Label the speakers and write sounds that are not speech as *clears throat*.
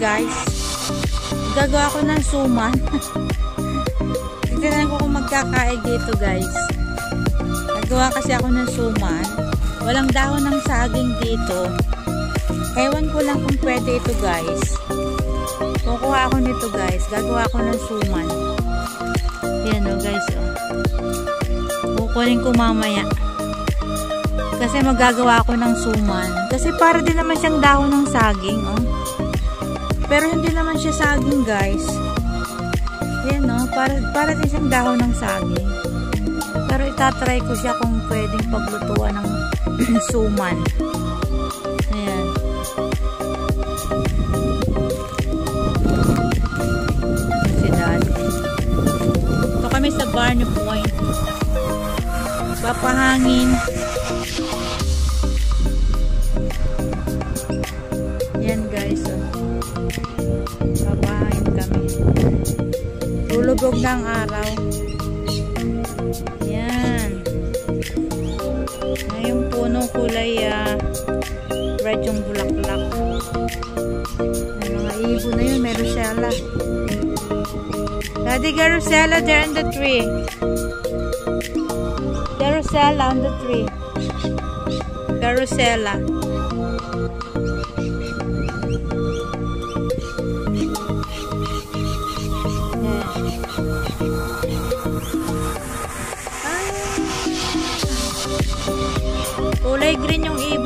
Speaker 1: guys. Gagawa ko ng suman. *laughs* Tignan ko kung magkakaig dito guys. Nagawa kasi ako ng suman. Walang dahon ng saging dito. Ewan ko lang kung pwede ito guys. Kukuha ako nito guys. Gagawa ko ng suman. Yan o oh, guys. Oh. Kukunin ko mamaya. Kasi magagawa ako ng suman. Kasi para din naman siyang dahon ng saging oh. Pero hindi naman siya saging guys. Yan o. Oh, para, para siyang dahon ng saging. Pero itatry ko siya kung pwedeng paglutuan ng *clears throat* suman. Barney Point. Papahangin. Yan Tulugog ng araw. Yan. Ngayong puno kulay uh, red yung bulaklak. May mga ibon na yun. Siya ala. Daddy Garusella there on the tree. Garusella on the tree. Garusella. Kulay green yung